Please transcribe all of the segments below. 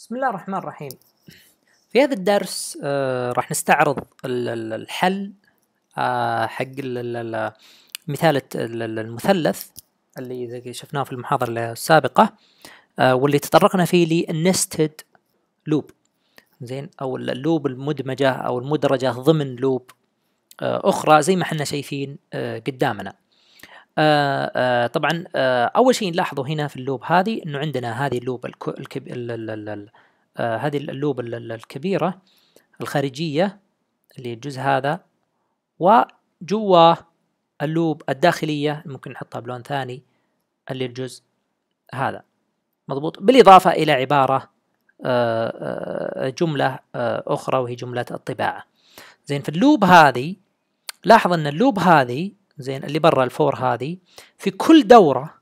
بسم الله الرحمن الرحيم. في هذا الدرس آه راح نستعرض ال- ال- الحل آه حق ال- ال- ال- مثال المثلث اللي زي شفناه في المحاضرة السابقة آه واللي تطرقنا فيه لل nested loop زين أو ال loop المدمجة أو المدرجة ضمن loop أخرى زي ما إحنا شايفين قدامنا. طبعا آه أول شيء نلاحظه هنا في ال loop هذه إنه عندنا هذه ال loop آه هذه ال loop ال- ال- الكبيرة الخارجية اللي الجزء هذا وجوا ال loop الداخلية ممكن نحطها بلون ثاني اللي الجزء هذا. مضبوط؟ آه، آه، جملة آه، أخرى وهي جملة الطباعة. زين في ال loop هذه لاحظ أن ال loop هذه زين اللي برا ال for هذه. في كل دورة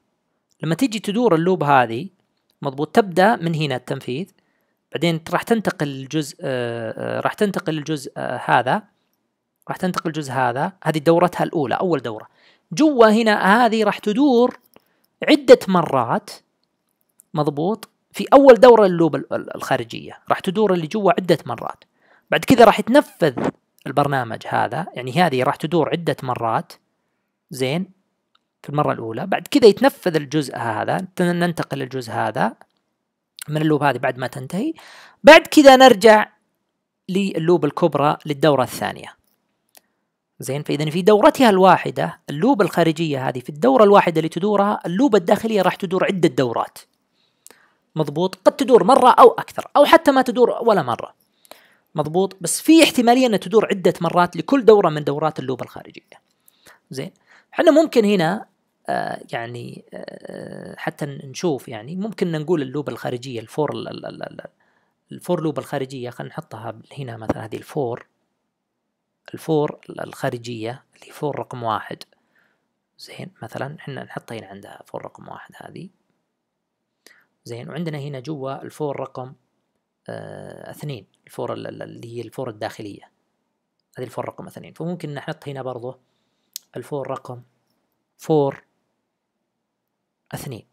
لما تيجي تدور اللوب هذه مضبوط تبدأ من هنا التنفيذ. بعدين راح تنتقل الجزء آه، آه، راح تنتقل الجزء آه، هذا. راح تنتقل الجزء هذا. هذه دورتها الأولى أول دورة. جوا هنا هذه راح تدور عدة مرات. مضبوط؟ في أول دورة اللوب ال- ال- الخارجية. راح تدور اللي جوا عدة مرات. بعد كذا راح يتنفذ البرنامج هذا. يعني هذه راح تدور عدة مرات. زين في المرة الأولى. بعد كذا يتنفذ الجزء هذا ننتقل للجزء هذا من ال loop هذه بعد ما تنتهي. بعد كذا نرجع لل loop الكبرى للدورة الثانية. زين فإذا في دورتها الواحدة ال loop الخارجية هذه في الدورة الواحدة اللي تدورها ال loop الداخلية راح تدور عدة دورات. مضبوط؟ قد تدور مرة أو أكثر أو حتى ما تدور ولا مرة. مضبوط؟ بس في احتمالية أن تدور عدة مرات لكل دورة من دورات ال loop الخارجية. زين؟ إحنا ممكن هنا آه يعني آه حتى نشوف يعني ممكن نقول ال loop الخارجية ال for ال- ال- ال- ال- ال for loop الخارجية خلينا نحطها هنا مثلا هذه ال for ال for الخارجية اللي for رقم واحد. زين مثلا إحنا نحطها هنا عندها for رقم واحد هذه. زين وعندنا هنا جوا ال for رقم آه اثنين ال for ال- ال- اللي هي ال for الداخلية. هذه ال for رقم اثنين. فممكن نحط هنا برضو ال for رقم. for اثنين.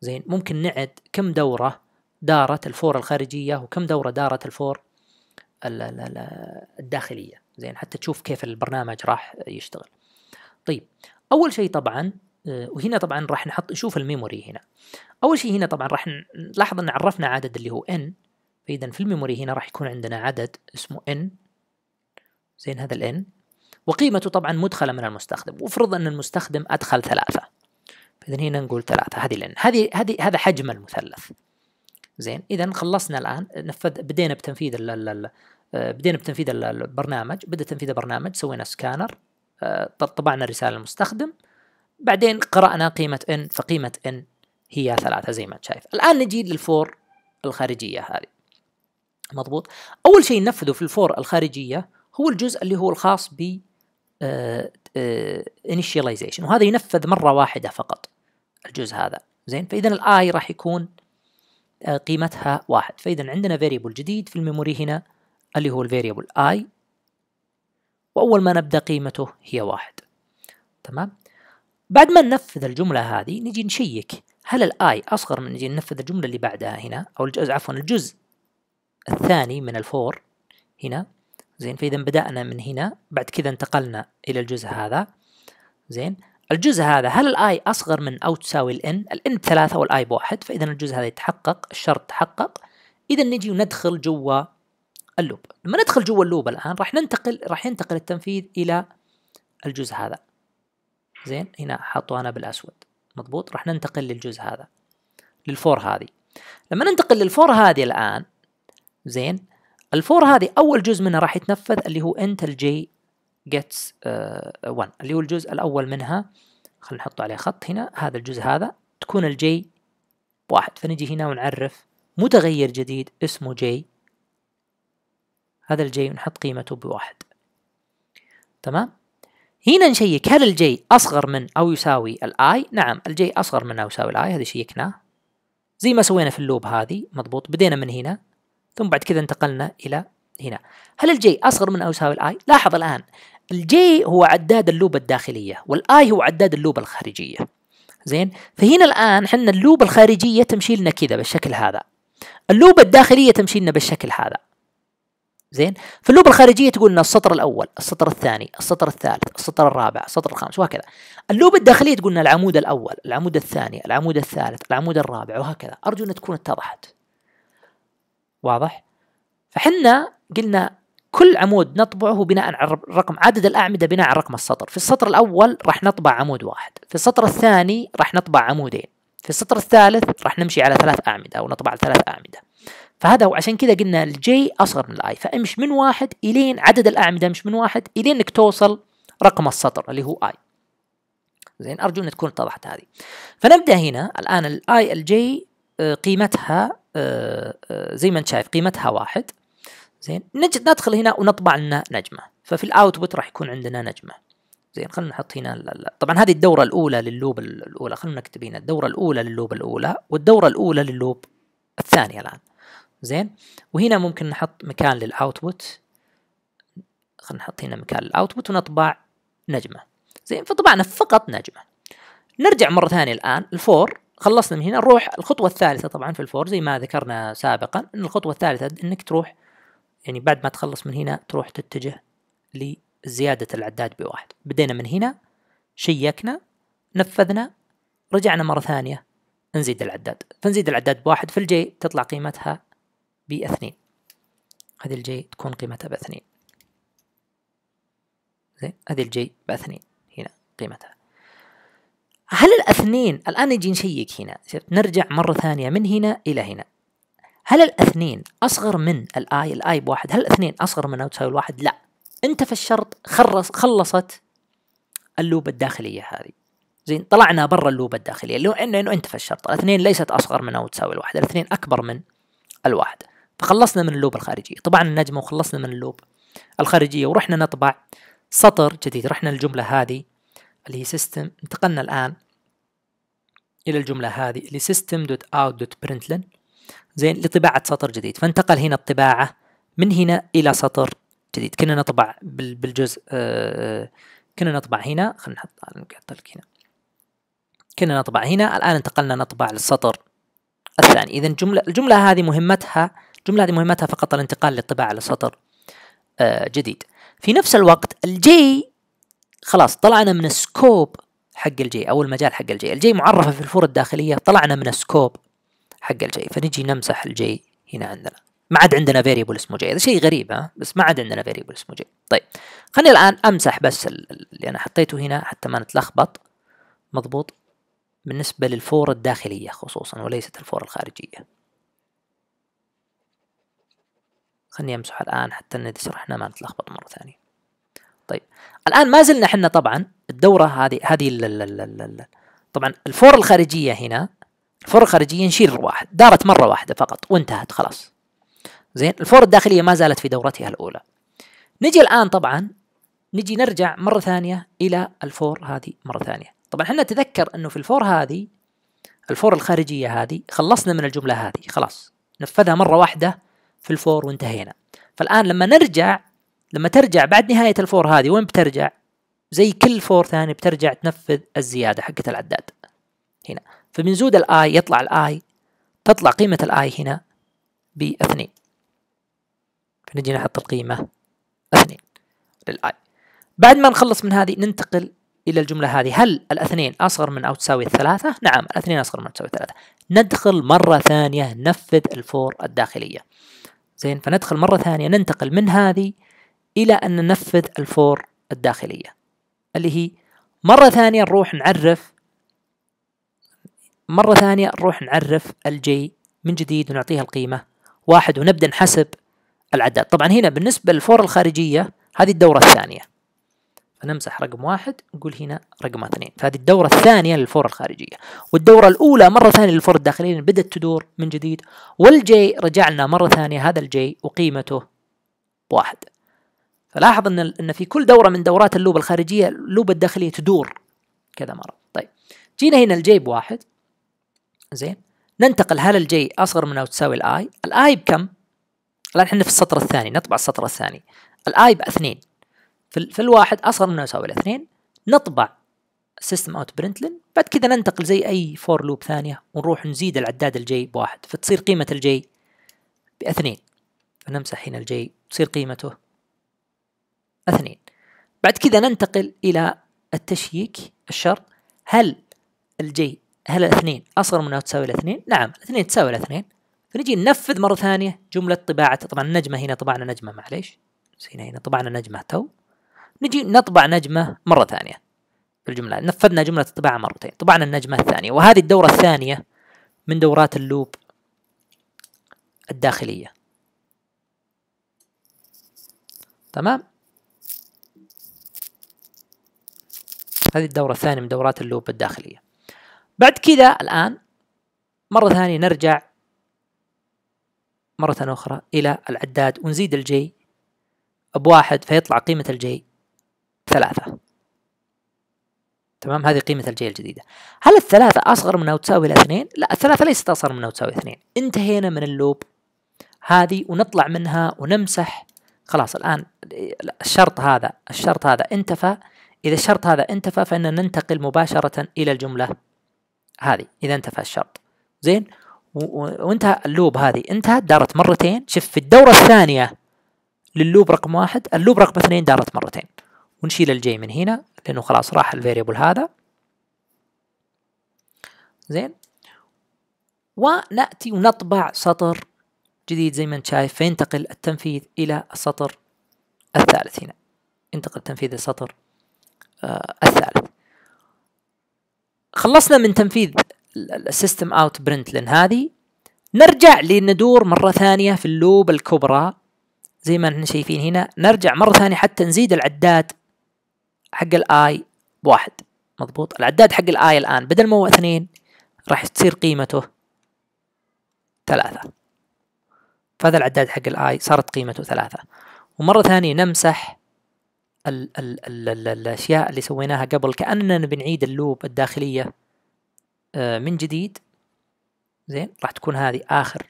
زين ممكن نعد كم دورة دارت ال for الخارجية وكم دورة دارت ال for ال- ال- ال- الداخلية؟ زين حتى تشوف كيف البرنامج راح يشتغل. طيب أول شيء طبعا آه، وهنا طبعا راح نحط نشوف ال memory هنا. أول شيء هنا طبعا راح نلاحظ أن عرفنا عدد اللي هو n. فإذا في ال memory هنا راح يكون عندنا عدد اسمه n. زين هذا ال n. وقيمته طبعا مدخلة من المستخدم وافرض أن المستخدم أدخل ثلاثة. إذا هنا نقول ثلاثة هذه n هذه هذه هذا حجم المثلث. زين إذا خلصنا الآن نفذ بدينا بتنفيذ ال ال آه، بدينا بتنفيذ ال- البرنامج بدأ تنفيذ البرنامج سوينا سكانر آه، طبعنا رسالة للمستخدم. بعدين قرأنا قيمة n فقيمة n هي ثلاثة زي ما أنت شايف. الآن نجي لل for الخارجية هذه. مضبوط؟ أول شيء ننفذه في ال for الخارجية هو الجزء اللي هو الخاص ب initialization. وهذا ينفذ مرة واحدة فقط الجزء هذا. زين؟ فإذا ال i راح يكون آه، قيمتها واحد. فإذا عندنا variable جديد في ال memory هنا اللي هو ال variable i. وأول ما نبدأ قيمته هي واحد. تمام؟ بعد ما ننفذ الجملة هذه نجي نشيك. هل ال i أصغر من نجي ننفذ الجملة اللي بعدها هنا أو الجزء عفوا الجزء الثاني من ال for هنا؟ زين فإذا بدأنا من هنا بعد كذا انتقلنا إلى الجزء هذا. زين الجزء هذا هل ال i أصغر من أو تساوي ال n ال n بثلاثة وال i بواحد فإذا الجزء هذا يتحقق الشرط تحقق. إذا نجي وندخل جوا ال loop. لما ندخل جوا ال loop الآن راح ننتقل راح ينتقل التنفيذ إلى الجزء هذا. زين هنا حطوا أنا بالأسود. مضبوط؟ راح ننتقل للجزء هذا لل for هذه. لما ننتقل لل for هذه الآن زين ال for هذه أول جزء منها راح يتنفذ اللي هو int ال j gets 1 اللي هو الجزء الأول منها. خلينا نحط عليه خط هنا. هذا الجزء هذا. تكون ال j واحد. فنجي هنا ونعرف متغير جديد اسمه j هذا ال j ونحط قيمته بواحد. تمام؟ هنا نشيك. هل ال j أصغر من أو يساوي ال i نعم ال j أصغر من أو يساوي ال i هذا شيكناه. زي ما سوينا في ال loop هذه. مضبوط. بدينا من هنا. ثم بعد كذا انتقلنا إلى هنا. هل ال j أصغر من أو يساوي ال i؟ لاحظ الآن الجي هو عداد اللوب الداخلية والآي هو عداد اللوب الخارجية. زين؟ فهنا الآن إحنا ال loop الخارجية تمشي لنا كذا بالشكل هذا. اللوبة الداخلية تمشي لنا بالشكل هذا. زين؟ في اللوبة الخارجية تقول لنا السطر الأول السطر الثاني السطر الثالث السطر الرابع السطر الخامس وهكذا. اللوبة الداخلية تقول لنا العمود الأول العمود الثاني العمود الثالث العمود الرابع وهكذا. أرجو أن تكون اتضحت. واضح؟ فحنا قلنا كل عمود نطبعه بناء على رقم عدد الأعمدة بناء على رقم السطر. في السطر الأول راح نطبع عمود واحد. في السطر الثاني راح نطبع عمودين. في السطر الثالث راح نمشي على ثلاث أعمدة أو نطبع ثلاث أعمدة. فهذا هو عشان كذا قلنا ال j أصغر من ال i. فامش من واحد إلين عدد الأعمدة مش من واحد إلين إنك توصل رقم السطر اللي هو i. زين أرجو أن تكون اتضحت هذه. فنبدأ هنا. الآن ال i ال j آه، قيمتها زي ما انت شايف قيمتها واحد. زين نجد ندخل هنا ونطبع لنا نجمة. ففي ال output راح يكون عندنا نجمة. زين خلينا نحط هنا طبعا هذه الدورة الأولى لل loop الأولى خلينا نكتب هنا الدورة الأولى لل loop الأولى والدورة الأولى لل loop الثانية الآن. زين وهنا ممكن نحط مكان لل output خلينا نحط هنا مكان لل output ونطبع نجمة. زين فطبعنا فقط نجمة. نرجع مرة ثانية الآن. ال for خلصنا من هنا نروح الخطوة الثالثة طبعا في ال for زي ما ذكرنا سابقا. إن الخطوة الثالثة إنك تروح يعني بعد ما تخلص من هنا تروح تتجه لزيادة العداد بواحد. بدينا من هنا شيكنا نفذنا رجعنا مرة ثانية نزيد العداد. فنزيد العداد بواحد في ال j تطلع قيمتها بأثنين. هذه ال j تكون قيمتها بأثنين. زين هذه ال j بأثنين. هنا قيمتها. هل الأثنين الآن نجي نشيك هنا؟ نرجع مرة ثانية من هنا إلى هنا. هل الأثنين أصغر من ال i؟ ال i بواحد. هل الأثنين أصغر من أو تساوي الواحد؟ لا. انتفى الشرط خلص خلصت اللوبة الداخلية هذه. زين طلعنا برا اللوبة الداخلية. لو إنه إنه انتفى الشرط. الأثنين ليست أصغر من أو تساوي الواحد. الأثنين أكبر من الواحد. فخلصنا من ال loop الخارجية. طبعنا النجمة وخلصنا من ال loop الخارجية ورحنا نطبع سطر جديد. رحنا الجملة هذه. اللي هي system انتقلنا الآن إلى الجملة هذه اللي system dot out dot println زين لطباعة سطر جديد. فانتقل هنا الطباعة من هنا إلى سطر جديد. كنا نطبع بالجزء آه، كنا نطبع هنا. خلينا نحط نحط لك هنا. كنا نطبع هنا. الآن انتقلنا نطبع للسطر الثاني. إذا الجملة الجملة هذه مهمتها الجملة هذه مهمتها فقط الانتقال للطباعة لسطر آه، جديد. في نفس الوقت الجي خلاص طلعنا من السكوب حق الجي أو المجال حق الجي. الجي معرفة في الفور الداخلية طلعنا من ال scope حق ال j. فنجي نمسح ال j هنا عندنا. ما عاد عندنا variable اسمه j. هذا شيء غريب ها؟ بس ما عاد عندنا variable اسمه j. طيب خليني الآن أمسح بس اللي أنا حطيته هنا حتى ما نتلخبط. مضبوط؟ بالنسبة لل for الداخلية خصوصا وليست ال for الخارجية. خلني امسح الآن حتى إذا شرحنا ما نتلخبط مرة ثانية. طيب. الآن ما زلنا إحنا طبعا الدورة هذه هذه طبعا ال for الخارجية هنا ال for الخارجية نشيل واحد دارت مرة واحدة فقط وانتهت خلاص. زين ال for الداخلية ما زالت في دورتها الأولى. نجي الآن طبعا نجي نرجع مرة ثانية إلى ال for هذه مرة ثانية. طبعا إحنا نتذكر أنه في ال for هذه ال for الخارجية هذه خلصنا من الجملة هذه خلاص نفذها مرة واحدة في ال for وانتهينا. فالآن لما نرجع لما ترجع بعد نهاية ال for هذه وين بترجع؟ زي كل for ثاني بترجع تنفذ الزيادة حقت العداد. هنا. فمن زود ال i يطلع ال i تطلع قيمة ال i هنا باثنين فنجي نحط القيمة اثنين لل i بعد ما نخلص من هذه ننتقل إلى الجملة هذه. هل الاثنين أصغر من أو تساوي الثلاثة؟ نعم الاثنين أصغر من أو تساوي الثلاثة. ندخل مرة ثانية ننفذ ال for الداخلية. زين فندخل مرة ثانية ننتقل من هذه إلى أن ننفذ ال for الداخلية اللي هي مرة ثانية نروح نعرف مرة ثانية نروح نعرف ال j من جديد ونعطيها القيمة واحد ونبدأ نحسب العداد طبعا هنا بالنسبة لل for الخارجية هذه الدورة الثانية. فنمسح رقم واحد نقول هنا رقم اثنين. فهذه الدورة الثانية لل for الخارجية. والدورة الأولى مرة ثانية لل for الداخلية بدأت تدور من جديد. وال j رجعنا مرة ثانية هذا ال j وقيمته واحد. فلاحظ إن إن في كل دورة من دورات اللوبة الخارجية اللوبة الداخلية تدور كذا مرة. طيب جينا هنا ال j بواحد زين ننتقل هل ال j أصغر من أو تساوي ال i؟ ال i بكم؟ الآن إحنا في السطر الثاني نطبع السطر الثاني. ال i بأثنين. في, في الواحد أصغر من أو يساوي الأثنين نطبع system out println بعد كذا ننتقل زي أي for loop ثانية ونروح نزيد العداد ال j بواحد. فتصير قيمة ال j بأثنين. فنمسح هنا ال j تصير قيمته اثنين. بعد كذا ننتقل إلى التشييك الشرط. هل ال j هل الاثنين أصغر من أو تساوي الاثنين؟ نعم الاثنين تساوي الاثنين. فنجي ننفذ مرة ثانية جملة طباعة. طبعا النجمه هنا طبعنا نجمة معليش. هنا هنا طبعنا نجمة تو. نجي نطبع نجمة مرة ثانية في الجمله نفذنا جملة الطباعة مرتين طبعنا النجمة الثانية. وهذه الدورة الثانية من دورات ال loop الداخلية. تمام؟ هذه الدورة الثانية من دورات ال loop الداخلية. بعد كذا الآن مرة ثانية نرجع مرة أخرى إلى العداد ونزيد ال j بواحد فيطلع قيمة ال j ثلاثة. تمام؟ هذه قيمة ال j الجديدة. هل الثلاثة أصغر من أو تساوي الاثنين؟ لا الثلاثة ليست أصغر من أو تساوي اثنين. انتهينا من ال loop هذه ونطلع منها ونمسح. خلاص الآن الشرط هذا الشرط هذا انتفى. إذا الشرط هذا انتفى فإن ننتقل مباشرة إلى الجملة هذه إذا انتفى الشرط. زين؟ وانتهى ال loop هذه. انتهت دارت مرتين. شوف في الدورة الثانية لل loop رقم واحد ال loop رقم اثنين دارت مرتين. ونشيل ال j من هنا لأنه خلاص راح ال variable هذا. زين؟ ونأتي ونطبع سطر جديد زي ما انت شايف. فينتقل التنفيذ إلى السطر الثالث هنا. ينتقل تنفيذ السطر الثالث. خلصنا من تنفيذ ال system out println هذه نرجع لندور مرة ثانية في ال loop الكبرى. زي ما إحنا شايفين هنا نرجع مرة ثانية حتى نزيد العداد حق ال i بواحد مضبوط؟ العداد حق ال i الآن بدل ما هو اثنين راح تصير قيمته ثلاثة. فهذا العداد حق ال i صارت قيمته ثلاثة. ومرة ثانية نمسح ال ال ال ال الأشياء اللي سويناها قبل كأننا بنعيد ال loop الداخلية. آه، من جديد. زين راح تكون هذه آخر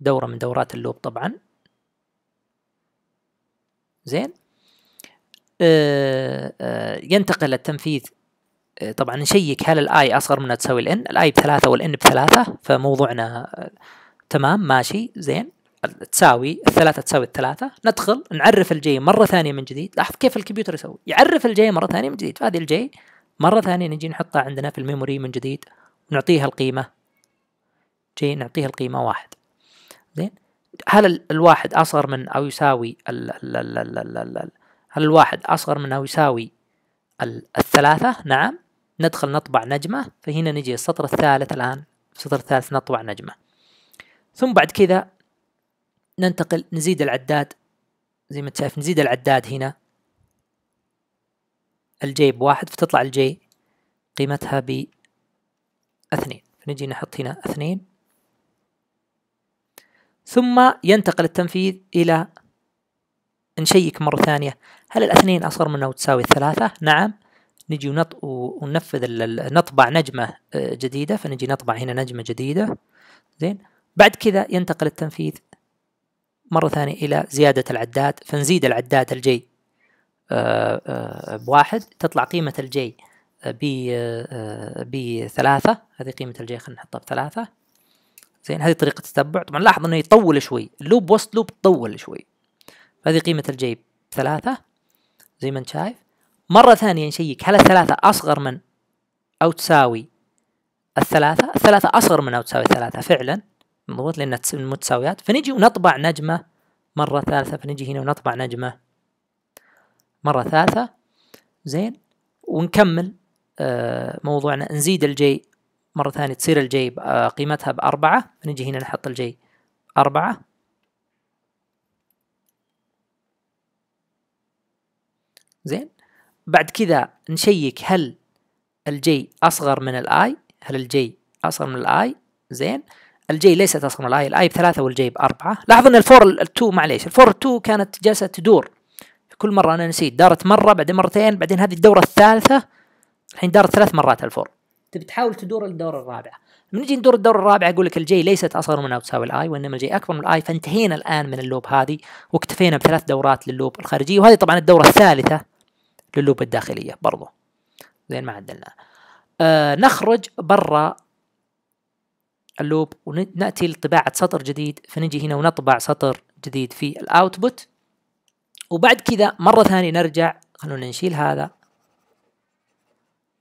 دورة من دورات ال loop طبعا. زين. آه، آه، ينتقل التنفيذ. طبعا نشيك هل ال i أصغر من تساوي ال n ال i بثلاثة وال n بثلاثة فموضوعنا تمام ماشي زين. تساوي الثلاثة تساوي الثلاثة. ندخل نعرف ال j مرة ثانية من جديد. لاحظ كيف الكمبيوتر يسوي. يعرف ال j مرة ثانية من جديد. فهذه ال j مرة ثانية نجي نحطها عندنا في ال memory من جديد. ونعطيها القيمة. j نعطيها القيمة واحد. زين؟ هل الواحد أصغر من أو يساوي ال ال ال ال ال ال هل الواحد أصغر من أو يساوي الثلاثة؟ نعم. ندخل نطبع نجمة. فهنا نجي السطر الثالث الآن. السطر الثالث نطبع نجمة. ثم بعد كذا ننتقل نزيد العداد. زي ما انت شايف نزيد العداد هنا. ال j بواحد فتطلع ال j قيمتها ب اثنين. فنجي نحط هنا اثنين. ثم ينتقل التنفيذ إلى نشيك مرة ثانية. هل الاثنين أصغر من أو تساوي الثلاثة؟ نعم. نجي ونط... وننفذ نطبع نجمة آه، جديدة. فنجي نطبع هنا نجمة جديدة. زين. بعد كذا ينتقل التنفيذ مرة ثانية إلى زيادة العداد فنزيد العداد ال j. آه، آه، بواحد تطلع قيمة ال j آه، بثلاثة هذه قيمة ال j خلينا نحطها بثلاثة. زين هذه طريقة التتبع. طبعا لاحظ إنه يطول شوي. ال loop وسط loop تطول شوي. هذه قيمة ال j بثلاثة. زي ما أنت شايف. مرة ثانية نشيك هل الثلاثة أصغر من أو تساوي الثلاثة؟ الثلاثة أصغر من أو تساوي الثلاثة فعلا. مضبوط؟ لأنها متساويات. فنجي ونطبع نجمة مرة ثالثة. فنجي هنا ونطبع نجمة مرة ثالثة. زين. ونكمل آه موضوعنا. نزيد ال j مرة ثانية. تصير ال j آه قيمتها بأربعة. فنجي هنا نحط ال j أربعة. زين. بعد كذا نشيك هل ال j أصغر من ال i؟ هل ال j أصغر من ال i؟ زين. الجي ليست من الآي الآي بثلاثة والجي بأربعة. لاحظ إن ال for ال two معليش ال for ال two كانت جالسة تدور. كل مرة أنا نسيت دارت مرة بعدين مرتين بعدين هذه الدورة الثالثة. الحين دارت ثلاث مرات ال for. تبي تحاول تدور الدورة الرابعة. لما نجي ندور الدورة الرابعة يقول لك ال j ليست اصغر من أو تساوي ال i وإنما ال j أكبر من ال i. فانتهينا الآن من ال loop هذه واكتفينا بثلاث دورات لل loop الخارجية. وهذه طبعا الدورة الثالثة لل loop الداخلية برضو. زين ما عدلنا. آه نخرج برا ال loop ونأتي لطباعة سطر جديد فنجي هنا ونطبع سطر جديد في ال output وبعد كذا مرة ثانية نرجع خلونا نشيل هذا.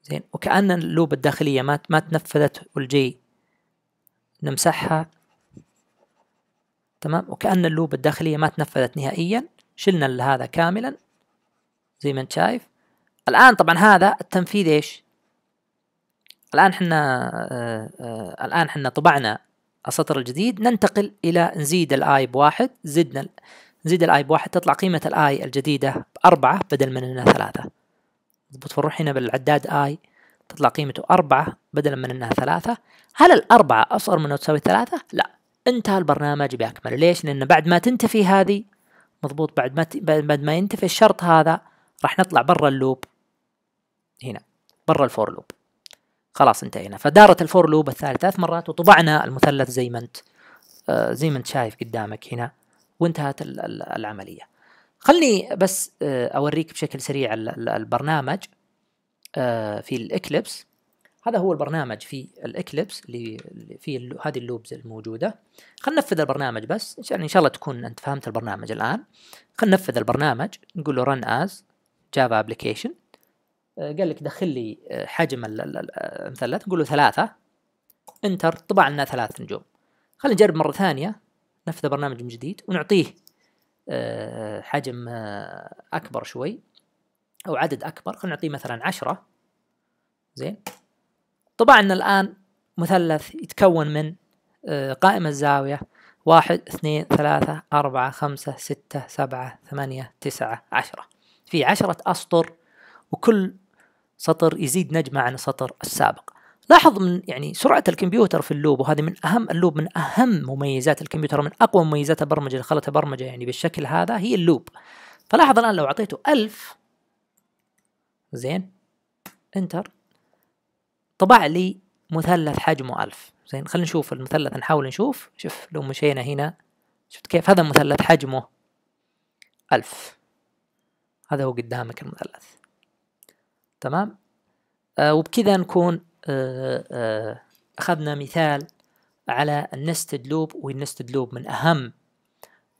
زين وكأن ال loop الداخلية ما ما تنفذت وال j نمسحها. تمام؟ وكأن ال loop الداخلية ما تنفذت نهائيا. شلنا هذا كاملا زي ما انت شايف. الآن طبعا هذا التنفيذ إيش؟ الآن حنا آه آه الآن حنا طبعنا السطر الجديد ننتقل إلى نزيد ال i بواحد زدنا نزيد ال i بواحد تطلع قيمة ال i الجديدة بأربعة بدل من إنها ثلاثة. مضبوط فنروح هنا بالعداد i تطلع قيمته أربعة بدلا من إنها ثلاثة. هل الأربعة أصغر من تساوي ثلاثة؟ لا. انتهى البرنامج بأكمله ليش؟ لأن بعد ما تنتفي هذه مضبوط بعد ما ت... بعد ما ينتفي الشرط هذا راح نطلع برا ال loop. هنا برا ال for loop. خلاص انتهينا. فدارت ال for loop الثالث ثلاث مرات وطبعنا المثلث زي ما انت آه زي ما انت شايف قدامك هنا وانتهت العملية. خلني بس آه أوريك بشكل سريع البرنامج آه في ال Eclipse. هذا هو البرنامج في ال Eclipse اللي فيه هذه ال loops الموجودة. خلينا ننفذ البرنامج بس يعني إن شاء الله تكون أنت فهمت البرنامج الآن. خلينا ننفذ البرنامج نقول له run as Java application قال لك دخل لي آه، حجم المثلث نقول له ثلاثة enter طبع لنا ثلاث نجوم. خلينا نجرب مرة ثانية نفذ برنامج من جديد ونعطيه آه، حجم آه، أكبر شوي أو عدد أكبر خلينا نعطيه مثلا عشرة. زين؟ طبعا الآن مثلث يتكون من قائمة الزاوية واحد اثنين ثلاثة أربعة خمسة ستة سبعة ثمانية تسعة عشرة. في عشرة أسطر وكل سطر يزيد نجمة عن السطر السابق. لاحظ من يعني سرعة الكمبيوتر في ال loop وهذه من أهم ال loop من أهم مميزات الكمبيوتر من أقوى مميزات البرمجة اللي خلتها برمجة يعني بالشكل هذا هي ال loop. فلاحظ الآن لو أعطيته ألف زين enter طبع لي مثلث حجمه ألف. زين خلينا نشوف المثلث نحاول نشوف. شوف لو مشينا هنا شفت كيف؟ هذا مثلث حجمه ألف. هذا هو قدامك المثلث. تمام؟ وبكذا نكون آه آه أخذنا مثال على النستد لوب والنستد لوب من أهم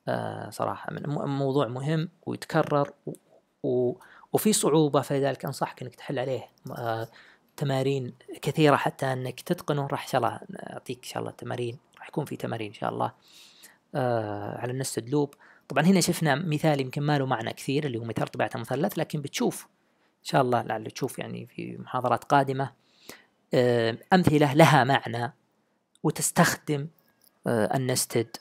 آه صراحة من موضوع مهم ويتكرر وفي صعوبة فلذلك أنصحك أنك تحل عليه آه تمارين كثيرة حتى أنك تتقنه راح إن شاء الله أعطيك إن شاء الله تمارين راح يكون في تمارين إن شاء الله آه على النستد لوب طبعا هنا شفنا مثال يمكن ما له معنى كثير اللي هو مثال طبيعة المثلث لكن بتشوف شاء الله لعل تشوف يعني في محاضرات قادمة. آه، أمثلة لها معنى وتستخدم آه، النستد